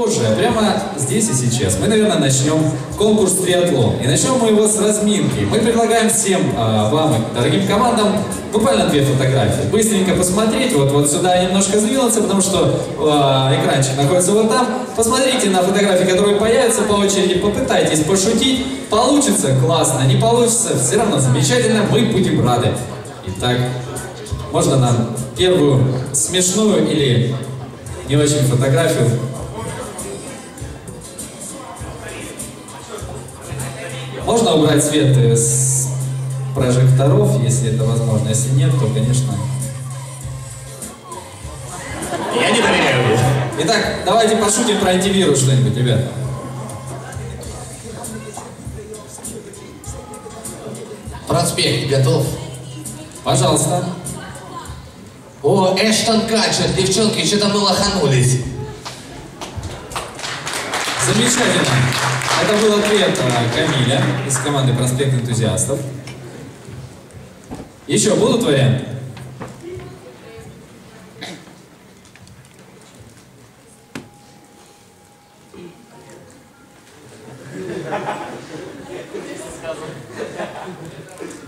позже, прямо здесь и сейчас. Мы, наверное, начнем конкурс триатлон. И начнем мы его с разминки. Мы предлагаем всем а, вам, дорогим командам, буквально две фотографии. Быстренько посмотреть, вот, вот сюда немножко сдвинуться, потому что а, экранчик находится вот там. Посмотрите на фотографии, которые появятся по очереди, попытайтесь пошутить. Получится классно, не получится, все равно замечательно, мы будем рады. Итак, можно нам первую смешную или не очень фотографию? Можно убрать свет с прожекторов, если это возможно. Если нет, то, конечно... Я не доверяю. Итак, давайте пошутим про антивирус что-нибудь, ребят. Проспект готов. Пожалуйста. О, Эштон Катчер, девчонки, что-то мы лоханулись. Замечательно. Это был ответ а, Камиля из команды «Проспект энтузиастов». Еще будут варианты?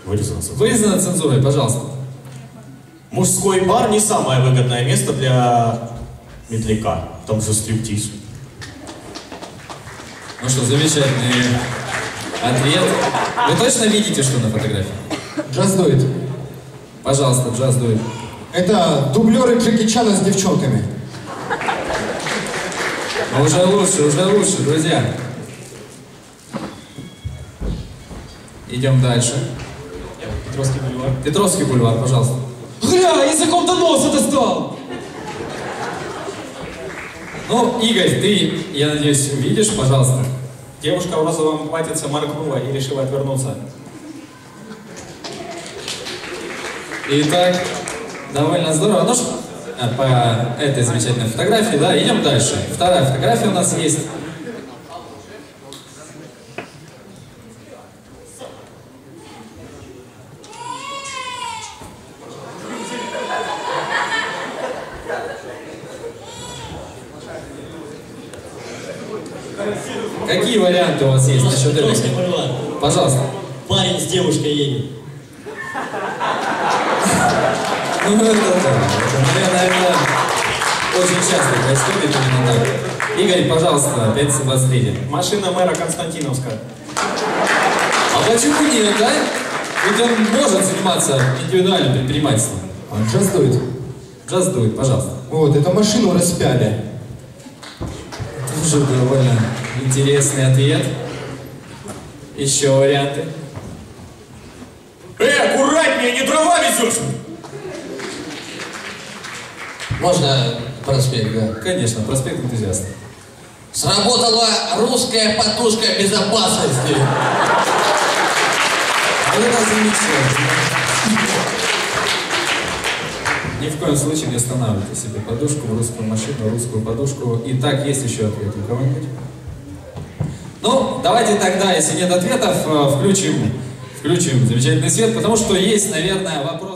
Вырезался. Вырезано цензурой, пожалуйста. Мужской бар не самое выгодное место для медляка. Там же стриптиз. Ну что, замечательный ответ. Вы точно видите, что на фотографии? Джаз дует. Пожалуйста, джаз дует. Это дублеры Джеки Чана с девчонками. Ну, Уже лучше, уже лучше, друзья. Идем дальше. Петровский бульвар. Петровский бульвар, пожалуйста. Гля, языком до носа достал! Ну, Игорь, ты, я надеюсь, увидишь, пожалуйста. Девушка в розовом платьице моргнула и решила отвернуться. Итак, довольно здорово. Ну что, а, по этой замечательной фотографии, да, идем дальше. Вторая фотография у нас есть. Какие варианты у вас есть насчет этого? Пожалуйста. Парень с девушкой едет. Ну, это да. Это, наверное, это очень часто происходит именно так. Игорь, пожалуйста, опять вас видим. Машина мэра Константиновска. А почему нет, да? Ведь он может заниматься индивидуальным предпринимательством. А джаз дует. Джаз дует, пожалуйста. Вот, эту машину распяли. Тоже довольно интересный ответ. Еще варианты. Эй, аккуратнее, не дрова везешь! Можно проспект, да. Конечно, проспект энтузиаста. Сработала русская подушка безопасности. А это замечательно. Ни в коем случае не останавливайте себе подушку русскую машину, русскую подушку. И так, есть еще ответ у кого-нибудь? Ну, давайте тогда, если нет ответов, э, включим, включим замечательный свет, потому что есть, наверное, вопрос.